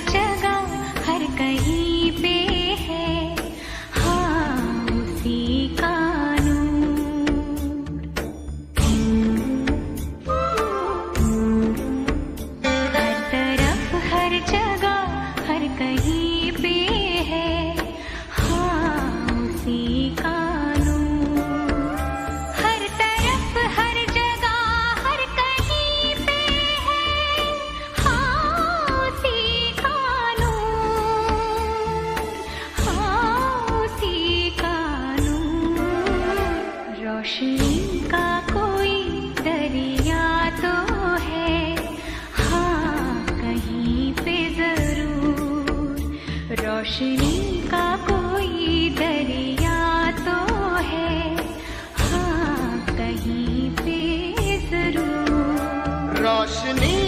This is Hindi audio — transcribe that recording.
जगह हर कहीं। रोशनी का कोई दरिया तो है। हाँ कहीं पे ज़रूर। रोशनी का कोई दरिया तो है। हाँ कहीं पे ज़रूर। रोशनी